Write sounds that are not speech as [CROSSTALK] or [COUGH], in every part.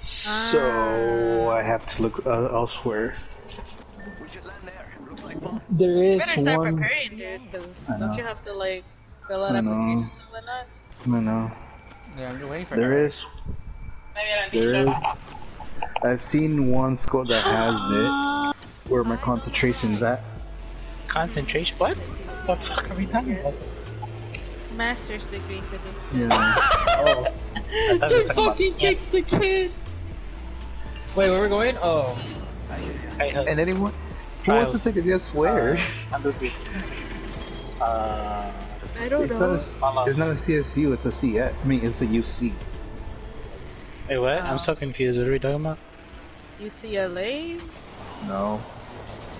So I have to look uh, elsewhere. There is Better start one. preparing, dude, because don't you have to like fill out I know. applications and whatnot? I know. Yeah, I'm just waiting for There her. is. Maybe I don't need There to. is. I've seen one school that has it. Where my concentration's at. Concentration? What? What the fuck are we talking about? Master's degree for this. Yeah. [LAUGHS] Oh. I thought we were talking about- fucking yeah. kicks the kid. Wait, where we going? Oh, uh, and anyone who wants to take it, just swear. number three. Uh, I don't it's, not know. a, it's not a CSU, it's a C. I mean, it's a UC. wait, what? I'm so confused. What are we talking about? UCLA? No.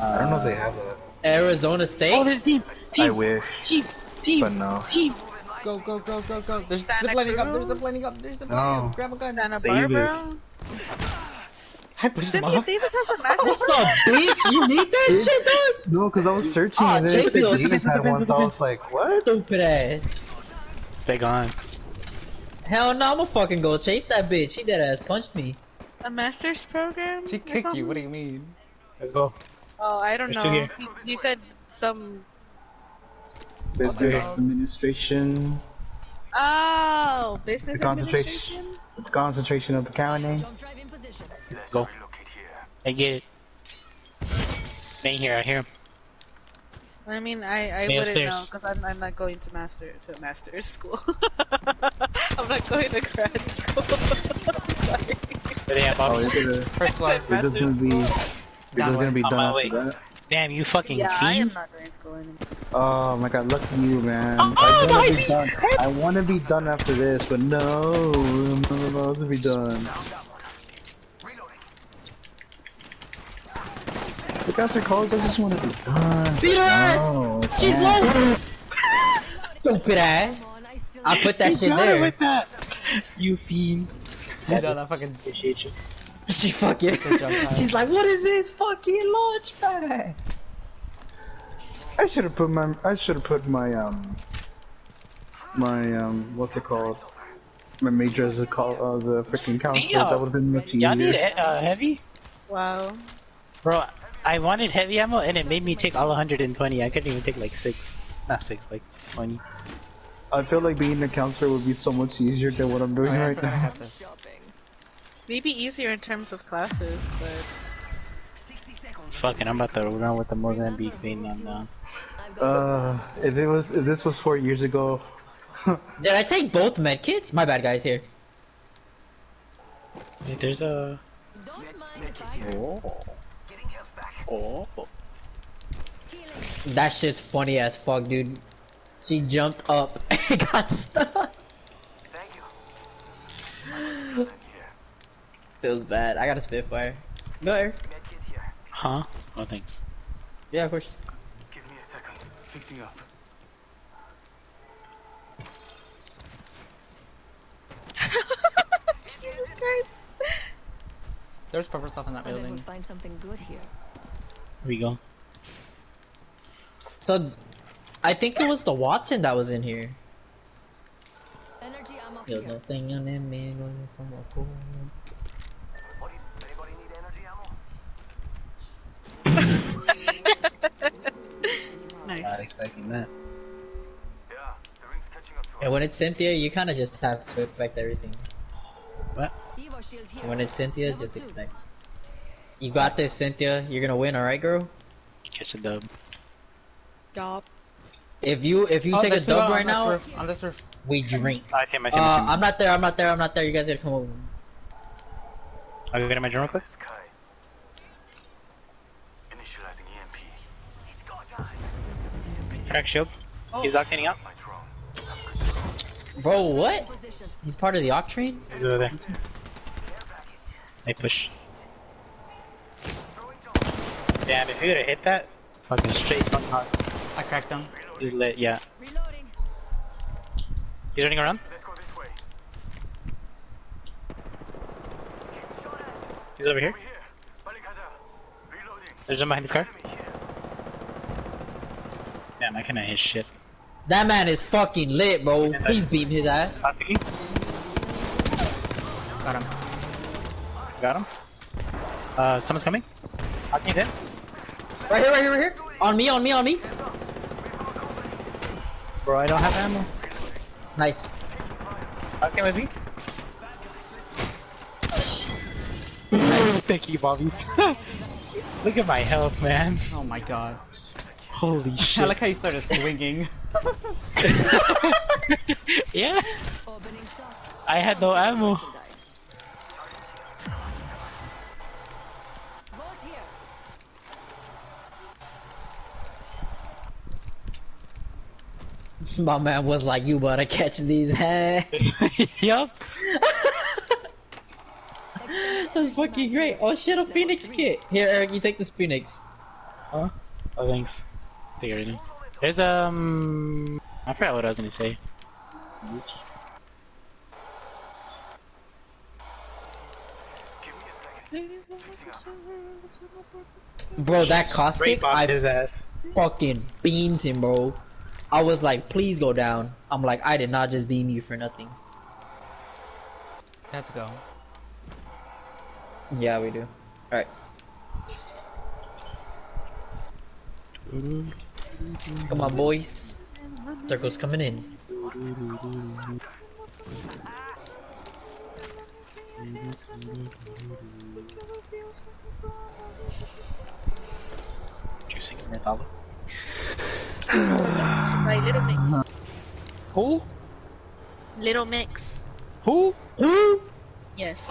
I don't know if they have that. Arizona State. Oh, there's team! Team! I wish. Team! Team! But no. Team! Go go go go go. There's Santa the lining up. There's the Cruz? lining up. There's the No. up. Grab a gun. Santa Barbara? Davis. Hi, put his Cynthia. Davis has a master's What's up, bitch? You need that It's- shit, dog? No, because I was searching Ah, and then it. Davis had one, so I was like, what? Stupid ass. Big on. Hell no, I'ma fucking go chase that bitch. She dead ass punched me. A master's program? She kicked you. What do you mean? Let's go. Oh, I don't There's two know. here. He, he said some. Business administration. Oh, business The concentration. administration? The concentration of accounting. Go. I get it. Stay here. I hear him. I mean, I, I Stay wouldn't know because I'm, I'm not going to master to master's school. I'm not going to grad school. Sorry. Where they Oh, gonna, First floor. it's just gonna be, it's just gonna be On done after that. Damn, you fucking Yeah, I am not going to school anymore. Oh my god, lucky you, man. Oh, I wanna my be done. I want to be done after this, but no, I'm not allowed to be done. Look after college, I just want to be done. Beat her ass! No, She's low. Stupid ass. I put that shit got there. with that. You fiend. I don't know. fucking appreciate you. She fucking. Good job, Kyle. She's like, what is this fucking launch pad? I should have put my. I should have put my um. My um. What's it called? My major as a call as a freaking counselor. Damn. That would have been much easier. Y'all need easier. he- uh, heavy? Wow. Bro, I wanted heavy ammo and it made me take all 120. I couldn't even take like 6. Not 6, like 20. I feel like being a counselor would be so much easier than what I'm doing right now. [LAUGHS] Maybe easier in terms of classes, but Fucking, I'm about to run with the Mozambique thing on now. Uh, if it was, if this was four years ago, [LAUGHS] Did I take both med kits? My bad, guys. Here. Wait, there's a. Oh. Oh. That shit's funny as fuck, dude. She jumped up [LAUGHS] and got stuck. Thank you. Feels bad. I got a Spitfire. Go Eric. Huh? Oh, thanks. Yeah, of course. Give me a second. Fixing up. [LAUGHS] Jesus Christ. There's purple stuff in that I bet we'll building. find something good here. Here we go. So, I think it was the Wattson that was in here. Energy ammo There's here. nothing on them, man. going somewhere [LAUGHS] cool. What do you, anybody need energy ammo? Nice. Not expecting that. Yeah, the ring's catching up to us. And when it's Cynthia, you kind of just have to expect everything. What? Evo shield here. When it's Cynthia, just expect. You got this, Cynthia. You're gonna win, alright, girl? Catch a dub. Job. If you if you Oh, take a dub right now, roof, On this roof. we drink. Oh, I see him, I see him, I Uh, see him. I'm not there. I'm not there. I'm not there. You guys gotta come over. I'll go get my drone quick. Sky. Initializing EMP. It's go time. Crack shield. He's octaning out. My drone. Bro, what? He's part of the Octrane? He's over there. They push. Damn, if he would've hit that, fucking straight front hard. I cracked him. He's lit, yeah. Reloading. He's running around. Let's go this way. He's over here. Over here. Barricada. Reloading. There's one behind this car. Damn, I cannot hit shit. That man is fucking lit, bro. He's inside. Please beat his ass. Got him. Got him. Uh, someone's coming. Hockey's in. Right here, right here, right here. On me, on me, on me. Bro, I don't have ammo. Nice. Hockey with me. Thank you, Bobby. [LAUGHS] Look at my health, man. Oh my god. Holy [LAUGHS] shit. I like how you started swinging. [LAUGHS] yeah. I had no ammo. [LAUGHS] My man was like, you better catch these hands. [LAUGHS] yup. [LAUGHS] That's fucking great. Oh shit, a phoenix kit. Here, Eric, you take this phoenix. Huh? Oh, thanks. Take everything. There's um, I forgot what I was gonna say. Give me a second. Fixing up. Bro, that caustic, I his ass. fucking beamed him, bro. I was like, please go down. I'm like, I did not just beam you for nothing. Let's go. Yeah, we do. Alright. Come on, boys. Circle's coming in. Juicing in that [LAUGHS] dollar. My little mix. Who? Little mix. Who? Yes.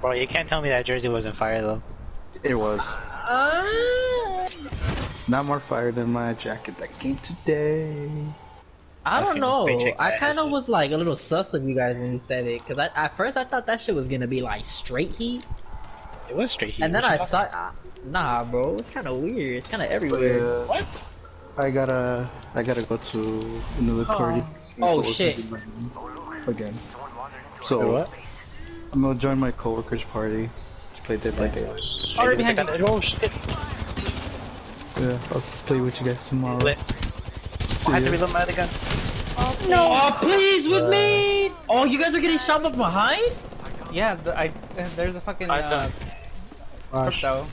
Bro, you can't tell me that jersey wasn't fire though. It was. Ah. Not more fire than my jacket that came today. I don't know. I kind of was like a little sus of you guys when you said it, cause I, at first I thought that shit was gonna be like straight heat, It was straight heat. and then I saw, uh, nah, bro, it's kind of weird. It's kind of everywhere. Uh, What? I gotta, I gotta go to another party. Oh, shit. Again. talking- So What? I'm gonna join my coworker's party to play Dead by Daylight. Already Wait a behind second. Oh shit! Yeah, I'll s- play with you guys tomorrow. Lit. See I have to ya. reload my other gun. No, oh, please with me. Oh, you guys are getting shot from behind. Yeah, the, I uh, there's a fucking Alright, uh, Gosh. crypto.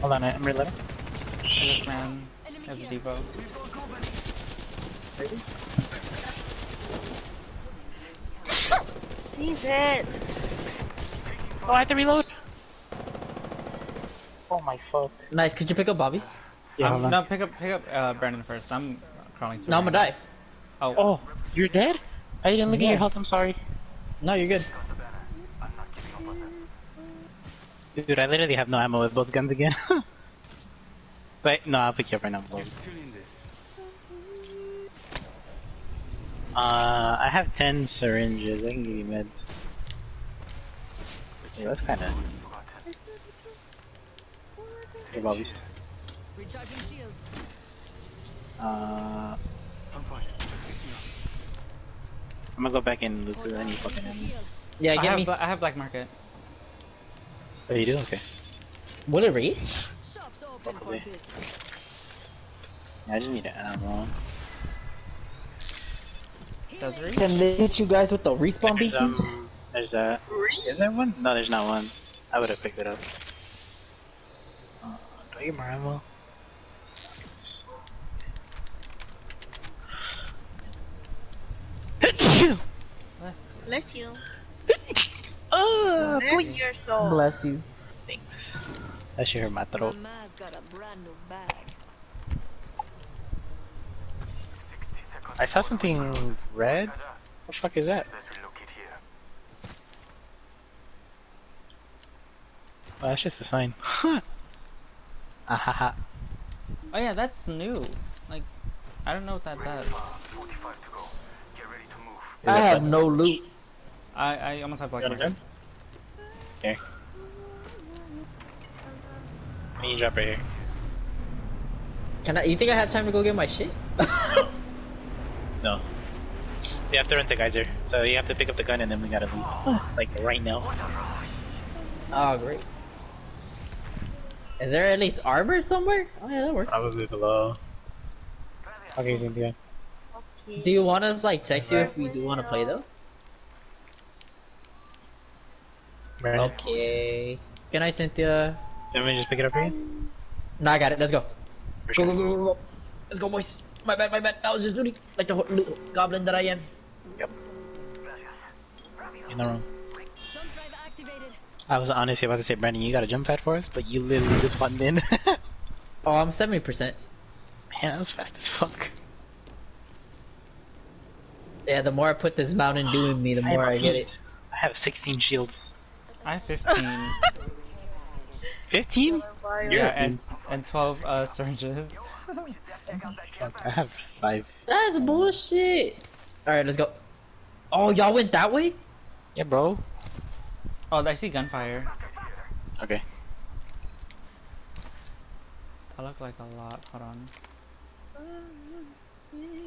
Hold on, I'm reloading. This man has a depot. Jesus. Oh, I have to reload. Oh my fuck. Nice. Could you pick up Bobby's? Yeah, Um, no, pick up pick up uh, Brandon first. I'm crawling through. No, I'm gonna die. Oh, Oh, you're dead? I didn't look at your health. I'm sorry. No, you're good. I'm not giving up on them. Dude, I literally have no ammo with both guns again. [LAUGHS] but no, I'll pick you up right now. Still. Uh, I have 10 syringes. I can give you meds. Yeah, that's kind of. Forgotten. Hey, Bobby's. Recharging shields. Uh, I'm fine. I'm gonna go back and look through any fucking ammo. Yeah, I give have me. I have black market. Oh, you do? Okay. Will it reach? Shops open for Probably. Yeah, I just need an ammo. Does it? Can they hit you guys with the respawn There's, beacon? um, there's that. Is there one? No, there's not one. I would have picked it up. Uh, do I get more ammo? Bless you. Oh, Bless your soul. Bless you. thanks. That should hurt my throat. Mama's got a brand new bag. 60 seconds. I saw something red. What the fuck is that? let's relocate here. Oh, that's just a sign. [LAUGHS] Ahaha. Oh yeah, that's new. Like, I don't know what that does. to go. Get ready to move. I have no loot. I I almost have black market. Here. I need you drop right here. Can I? You think I have time to go get my shit? [LAUGHS] No. You have to rent the geyser. So you have to pick up the gun and then we gotta leave. [SIGHS] like right now. oh, great. Is there at least armor somewhere? Oh yeah, that works. Probably below. Okay, Cynthia. Okay. Do you want us like text you if we do want to play though? Brandon, Okay. Good night, Cynthia. let me just pick it up for you. No, I got it. Let's go. For Go, sure. go, go, go, go. Let's go, boys. My bad, my bad. I was just looting like the whole goblin that I am. Yep. In the room. Jump drive activated. I was honestly about to say, Brandon, you got a jump pad for us, but you literally just buttoned in. [LAUGHS] Oh, I'm 70%. Man, that was fast as fuck. Yeah, the more I put this Mountain Dew in me, the more I get it. I have 16 shields. I have 15. [LAUGHS] 15? You're yeah, and, and 12 uh, syringes. Fuck, [LAUGHS] I have 5. That's bullshit. Alright, let's go. Oh, y'all went that way? Yeah, bro. Oh, I see gunfire. Okay. That looked like a lot. Hold on.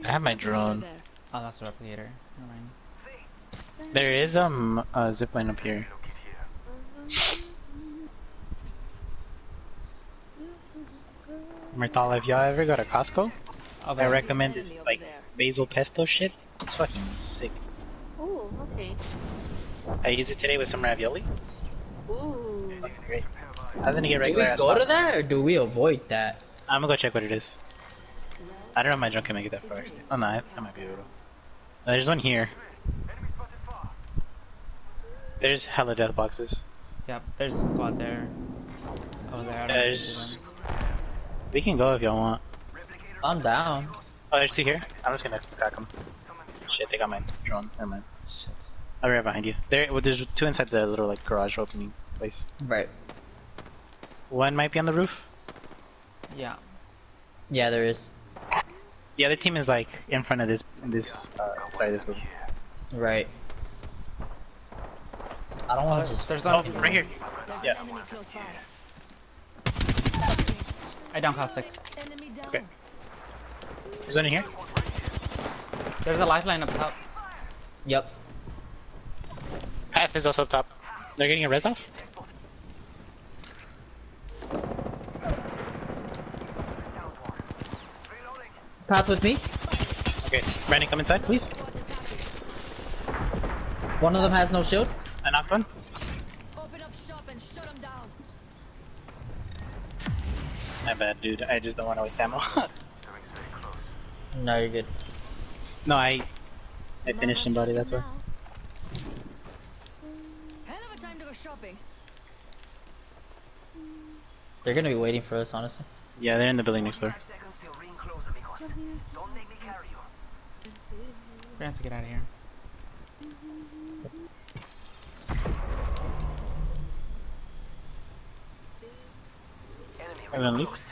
I have my drone. There. Oh, that's a replicator. Never mind. There is um a zipline up here. Myrtala, if y'all ever go to Costco, Oh, I recommend this like there. basil pesto shit. It's fucking sick. Oh, okay. I used it today with some ravioli. Ooh. Fucking great. Doesn't it get Do we regular? ass go to that or do we avoid that? I'm gonna go check what it is. I don't know if my drone can make it that far. Actually. Oh no, I, I might be able to. There's one here. There's hella death boxes. Yep, there's a squad there. Over there. I don't know if you There's. We can go if y'all want. I'm down. Oh, there's two here. I'm just gonna crack them. Shit, they got my drone. Never mind. Shit. I'll be right behind you. There, well, there's two inside the little like garage opening place. Right. One might be on the roof. Yeah. Yeah, there is. The other team is like in front of this this uh, sorry this building. Right. I don't Oh, want to there's, just. there's Oh, one. right here. There's Yeah. an enemy close by. I down caustic. Enemy down. Okay. There's one in here. There's a lifeline up top. Yep. Path is also up top. They're getting a res off. Path with me. Okay, Brandon, come inside, please. One of them has no shield. I knocked one. Open up shop and shut them down. My bad, dude. I just don't want to waste ammo. [LAUGHS] No, you're good. no, I I finished somebody. That's why. Hell of a time to go shopping. They're gonna be waiting for us, honestly. Yeah, they're in the building next door. seconds till ring close, amigos. Don't make me carry you. We're gonna have to get out of here. Enemy I'm gonna ring leave. close.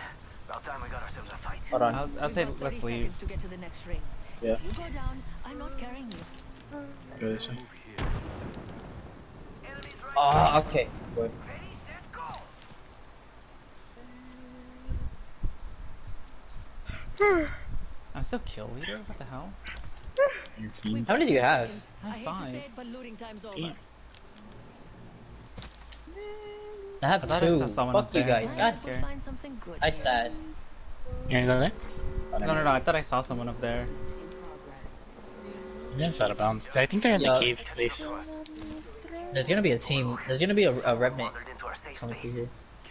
About time we got ourselves a fight. Hold on. I'll, I'll You've say got 30 let's leave. to get to the next ring. Yeah. If you go down, I'm not carrying you. Go this way. Oh, okay. Good. Ready, set, go! [SIGHS] I'm still kill leader? What the hell? How many do you have? seconds. I I have hate to five. say it, but looting time's over. Eight. I have I thought I two. saw someone up Fuck you guys. God, Alright, Okay. find something good. I sad. You're gonna go there? No, no, no. I thought I saw someone up there. In progress. Yeah, it's out of bounds. I think they're in Yeah. the cave place. There's gonna be a team. There's gonna be a, a remnant Wandered into our safe coming through here.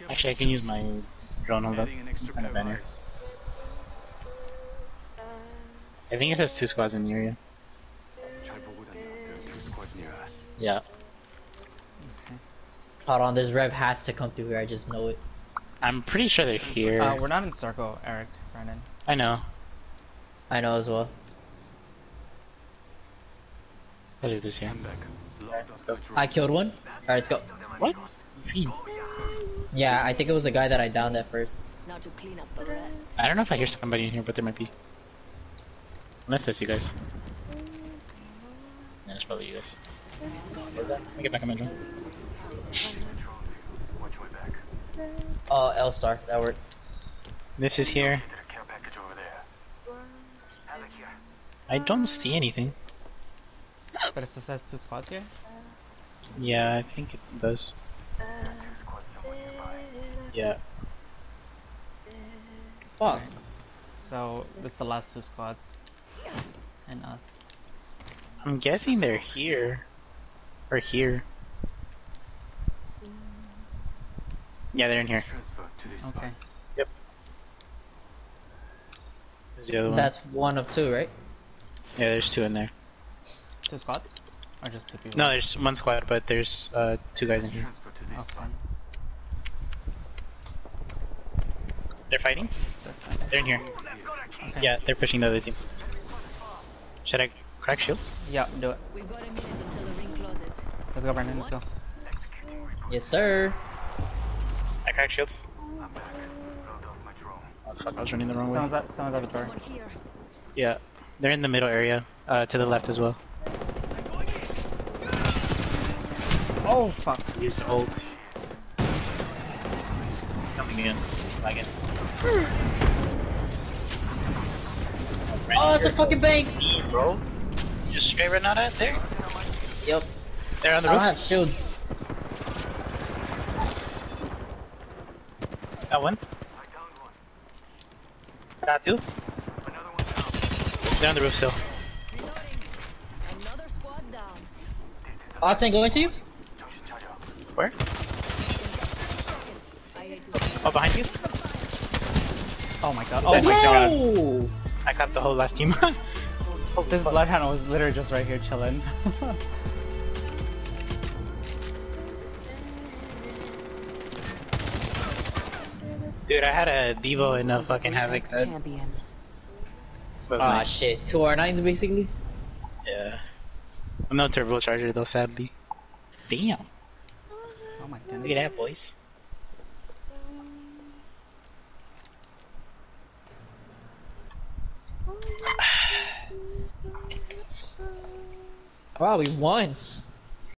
Actually, I can use my drone hold up. Kind of banner. I think it says two squads in the area. Yeah. Hold on, this rev has to come through here. I just know it. I'm pretty sure they're here. Uh, we're not in circle, Eric, Brandon. I know. I know as well. I'll do this here. Let's. I killed one. Alright, let's go. What? Yeah, I think it was the guy that I downed at first. Now to clean up the rest. I don't know if I hear somebody in here, but there might be. Unless that's you guys. Yeah, it's probably you guys. What was that? Let me get back on my drone. Watch my. Oh, L star. That works. This is here. Did a care package over there. Havoc here. I don't see anything. But it still says two squads here? Yeah, I think it does. Squad somewhere nearby. Yeah. Fuck. So, it's the last two squads. And us. I'm guessing they're here. Or here. Yeah, they're in here. Transfer to this Okay. There's the other one. That's one of two, right? Yeah, there's two in there. Two squads? Or just two people? No, there's one squad, but there's uh two guys in here. Transfer to this Okay. They're fighting. They're in here. okay. Yeah, they're pushing the other team. Should I crack shields? Yeah, do it. Let's go, Brandon. Let's go. Yes, sir. I crack shields. I'm back. Load off my drone. Oh fuck, I was running the wrong way. Someone's at, someone's at the door. Yeah, they're in the middle area, uh, to the left as well. Oh, fuck. Use the ult. Coming in. Lagging. Oh, it's a fucking bank. Damn, bro. Just straight run out at there. Yep. They're on the I don't roof. have shields. Got one. I one. Got two. Down. They're on the roof still. Reloading. Another squad down. Arten going to you? Junction charge up. Where? I hate to see Oh, behind you. Oh my god. Oh my god. I got the whole last team. [LAUGHS] This bloodhound was literally just right here chilling. [LAUGHS] Dude, I had a Devo and a fucking Havoc that champions. was Ah, nice. shit. Two R9s basically? Yeah. I'm no turbocharger though, sadly. Damn. oh my god. Look at that, boys. [SIGHS] Wow, we won.